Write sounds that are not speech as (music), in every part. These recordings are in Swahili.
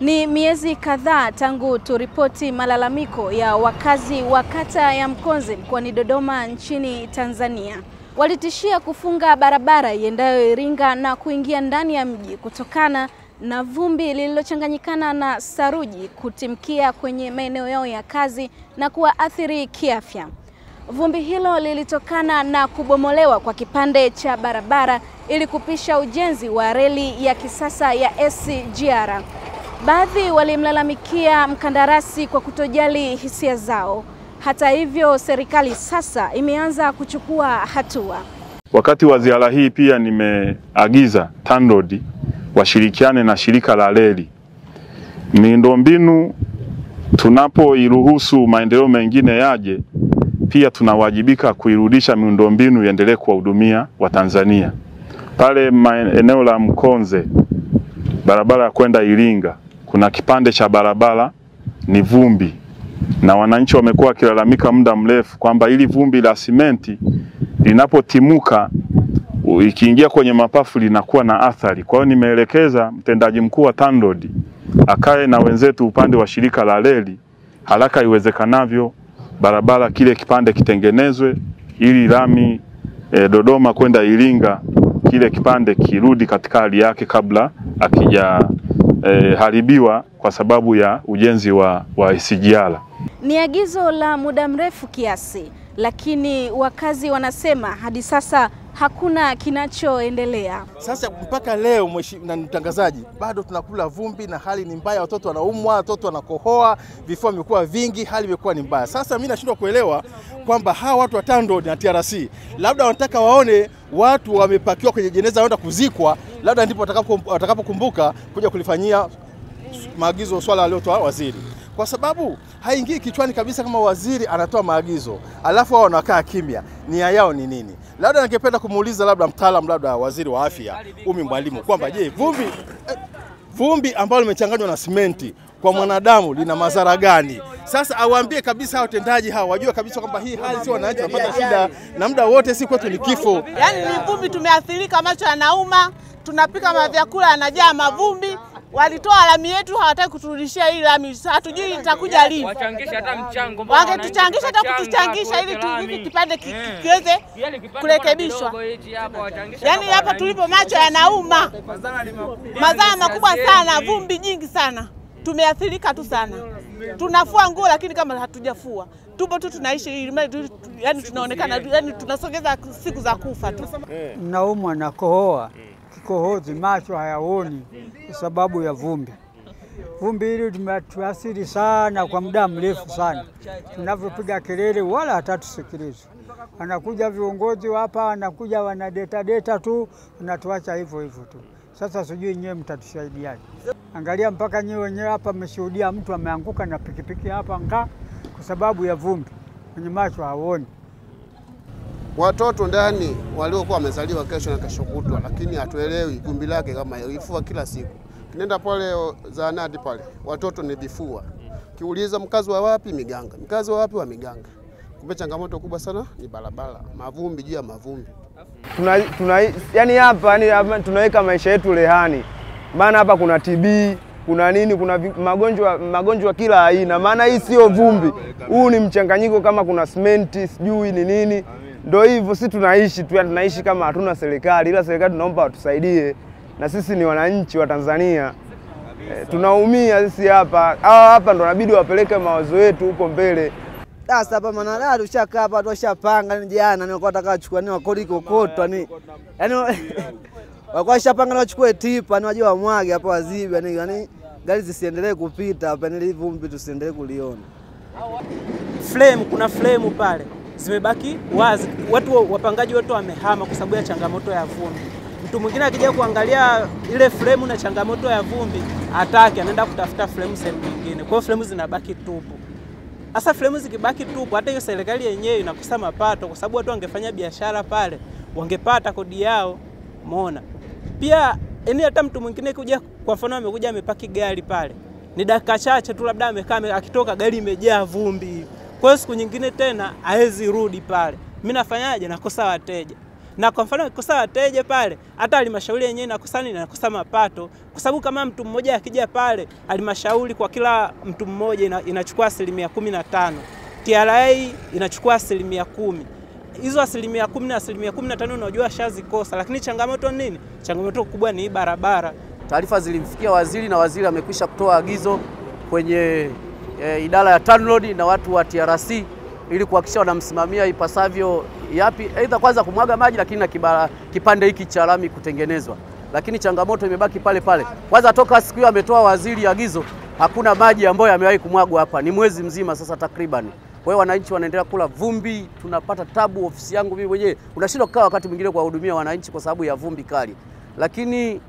Ni miezi kadhaa tangu turipoti malalamiko ya wakazi wa kata ya Mkonze mkoani Dodoma nchini Tanzania. Walitishia kufunga barabara iendayo Iringa na kuingia ndani ya mji kutokana na vumbi lililochanganyikana na saruji kutimkia kwenye maeneo yao ya kazi na kuwaathiri kiafya. Vumbi hilo lilitokana na kubomolewa kwa kipande cha barabara ili kupisha ujenzi wa reli ya kisasa ya SGR. Baadhi walimlalamikia mkandarasi kwa kutojali hisia zao. Hata hivyo, serikali sasa imeanza kuchukua hatua. Wakati wa ziara hii pia nimeagiza TANROADS washirikiane na shirika la reli. Miundombinu tunapoiruhusu maendeleo mengine yaje, pia tunawajibika kuirudisha miundombinu iendelee kuwahudumia Watanzania. Pale eneo la Mkonze, barabara ya kwenda Iringa, kuna kipande cha barabara ni vumbi, na wananchi wamekuwa wakilalamika muda mrefu kwamba ili vumbi la simenti linapotimuka ikiingia kwenye mapafu linakuwa na athari. Kwa hiyo nimeelekeza mtendaji mkuu wa TANROADS akae na wenzetu upande wa shirika la reli haraka iwezekanavyo, barabara kile kipande kitengenezwe ili lami e, Dodoma kwenda Iringa kile kipande kirudi katika hali yake kabla akija e, haribiwa kwa sababu ya ujenzi wa, wa SGR. Ni agizo la muda mrefu kiasi, lakini wakazi wanasema hadi sasa hakuna kinachoendelea. Sasa mpaka leo na mtangazaji, bado tunakula vumbi na hali ni mbaya, watoto wanaumwa, watoto wanakohoa, vifua vimekuwa vingi, hali imekuwa ni mbaya. Sasa mimi nashindwa kuelewa kwamba hawa watu wa TANROADS na TRC labda wanataka waone watu wamepakiwa kwenye jeneza wanaenda kuzikwa, labda ndipo watakapokumbuka kuja kulifanyia maagizo swala aliyotoa waziri kwa sababu haingii kichwani kabisa kama waziri anatoa maagizo alafu wao wanakaa kimya. Nia yao ni nini? Labda ningependa kumuuliza labda mtaalamu, labda waziri wa afya Umi Mwalimu kwamba je, vumbi vumbi ambalo limechanganywa na simenti kwa mwanadamu lina madhara gani? Sasa awaambie kabisa watendaji hawa wajue kabisa kwamba hii hali sio wananchi wanapata shida na muda wote, si kwetu ni kifo. Yaani ni vumbi, tumeathirika, macho yanauma, tunapika mavyakula yanajaa mavumbi walitoa lami yetu, hawataki kuturudishia hii lami. Hatujui itakuja lini. Wachangisha hata mchango, wangetuchangisha hata kutuchangisha ili hiki kipande kiweze kurekebishwa. Yani hapa tulipo macho yanauma, madhara makubwa sana, vumbi nyingi sana, tumeathirika tu sana. Tunafua nguo lakini kama hatujafua tupo tu tunaishi, yani tunaonekana, yani tunasogeza siku za kufa tu. Naumwa na kohoa kikohozi, macho hayaoni kwa sababu ya vumbi. Vumbi hili limetuathiri sana kwa muda mrefu sana, tunavyopiga kelele wala hatatusikiliza. Anakuja viongozi hapa, anakuja wanadeta deta tu, anatuacha hivyo hivyo tu. Sasa sijui nyewe mtatusaidiaje? Angalia, mpaka nyewe wenyewe hapa mmeshuhudia mtu ameanguka na pikipiki hapa nga kwa sababu ya vumbi, kwenye macho haoni watoto ndani waliokuwa wamezaliwa kesho na kesho kutwa, lakini hatuelewi gumbi lake kama ifua kila siku. Nenda pale zahanati pale, watoto ni vifua. Kiuliza mkazi wa wapi? Miganga. Mkazi wa wapi? Wa Miganga. Kumbe changamoto kubwa sana ni barabara, mavumbi juu ya mavumbi. Tuna, tuna, yani hapa yani tunaweka maisha yetu rehani, maana hapa kuna TB kuna nini, kuna magonjwa magonjwa kila aina. Maana hii sio vumbi, huu ni mchanganyiko, kama kuna simenti sijui ni nini ndo hivyo, si tunaishi tu, tunaishi kama hatuna serikali, ila serikali tunaomba watusaidie, na sisi ni wananchi wa Tanzania e, tunaumia sisi hapa. Hawa hapa ndo nabidi wapeleke mawazo yetu huko mbele. Sasa hapa manada tushakaa hapa tushapanga ni jana nilikuwa nataka wachukue ni wakodi kokotwa ni yani (laughs) walikuwa shapanga wachukue tipa ni wajua wamwage hapa wazibe yani yani gari zisiendelee kupita hapa ni vumbi tusiendelee kuliona. Flame, kuna flame pale zimebaki wazi, watu wapangaji wote wamehama kwa sababu ya changamoto ya vumbi. Mtu mwingine akija kuangalia ile fremu na changamoto ya vumbi, atake anaenda kutafuta fremu sehemu nyingine, kwa hiyo fremu zinabaki tupu. Sasa fremu zikibaki tupu, hata hiyo serikali yenyewe inakosa mapato, kwa sababu watu wangefanya biashara pale, wangepata kodi yao. Umeona? Pia yani, hata mtu mwingine kuja, kwa mfano amekuja amepaki gari pale, ni dakika chache tu, labda amekaa, akitoka gari imejaa vumbi kwa hiyo siku nyingine tena hawezi rudi pale. Mimi nafanyaje? Nakosa wateja. na kwa mfano akikosa wateja pale, hata halmashauri yenyewe inakosa nini? Inakosa mapato, kwa sababu kama mtu mmoja akija pale, halmashauri kwa kila mtu mmoja ina, inachukua asilimia kumi na tano TRA inachukua asilimia kumi hizo asilimia kumi na asilimia kumi na tano unajua shazikosa, lakini changamoto nini? Changamoto kubwa ni barabara. Taarifa zilimfikia waziri na waziri amekwisha kutoa agizo kwenye e, idara ya TANROADS na watu wa TRC ili kuhakikisha wanamsimamia ipasavyo yapi, aidha kwanza kumwaga maji, lakini na kibara, kipande hiki cha lami kutengenezwa, lakini changamoto imebaki pale pale. Kwanza toka siku hiyo ametoa waziri agizo, hakuna maji ambayo yamewahi kumwagwa hapa, ni mwezi mzima sasa takriban. Kwa hiyo wananchi wanaendelea kula vumbi, tunapata tabu. Ofisi yangu mimi mwenyewe unashindwa kukaa wakati mwingine kuwahudumia wananchi kwa sababu ya vumbi kali, lakini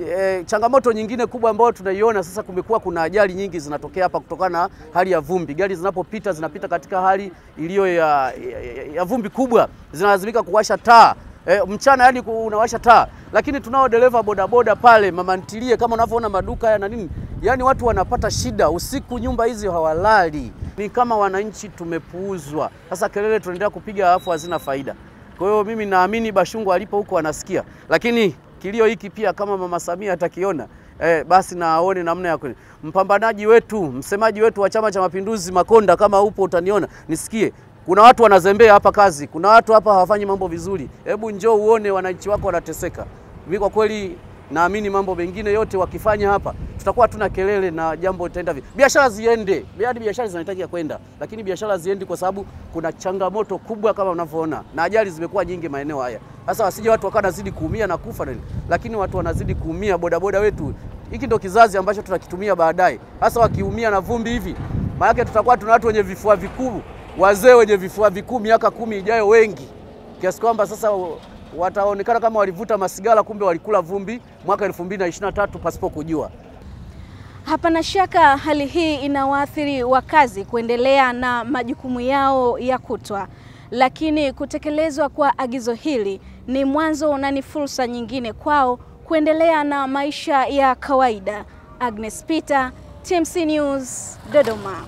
E, changamoto nyingine kubwa ambayo tunaiona sasa, kumekuwa kuna ajali nyingi zinatokea hapa kutokana na hali ya vumbi. Gari zinapopita zinapita katika hali iliyo ya, ya, ya vumbi kubwa, zinalazimika kuwasha taa e, mchana, yani unawasha taa, lakini tunao dereva bodaboda pale, mama ntilie, kama unavyoona maduka haya na nini, yani watu wanapata shida usiku, nyumba hizi hawalali. Ni kama wananchi tumepuuzwa. Sasa kelele tunaendelea kupiga, alafu hazina faida. Kwa hiyo mimi naamini Bashungu alipo huko anasikia, lakini kilio hiki pia kama mama Samia atakiona eh, basi na aone namna ya kwenye. Mpambanaji wetu, msemaji wetu wa Chama cha Mapinduzi Makonda, kama upo utaniona, nisikie. Kuna watu wanazembea hapa kazi, kuna watu hapa hawafanyi mambo vizuri. Hebu njoo uone wananchi wako wanateseka. Mimi kwa kweli naamini mambo mengine yote wakifanya hapa tutakuwa tuna kelele na jambo litaenda vipi. Biashara ziende, hadi biashara zinahitaji kwenda, lakini biashara ziendi kwa sababu kuna changamoto kubwa kama unavyoona, na ajali zimekuwa nyingi maeneo haya. Sasa wasije watu wakawa nazidi kuumia na kufa nini, lakini watu wanazidi kuumia. Bodaboda wetu, hiki ndo kizazi ambacho tutakitumia baadaye. Sasa wakiumia na vumbi hivi, maana tutakuwa tuna watu wenye vifua vikuu, wazee wenye vifua vikuu miaka kumi ijayo wengi, kiasi kwamba sasa wataonekana kama walivuta masigara, kumbe walikula vumbi mwaka 2023 pasipo kujua. Hapana shaka hali hii inawaathiri wakazi kuendelea na majukumu yao ya kutwa, lakini kutekelezwa kwa agizo hili ni mwanzo na ni fursa nyingine kwao kuendelea na maisha ya kawaida. Agnes Peter, TMC News, Dodoma.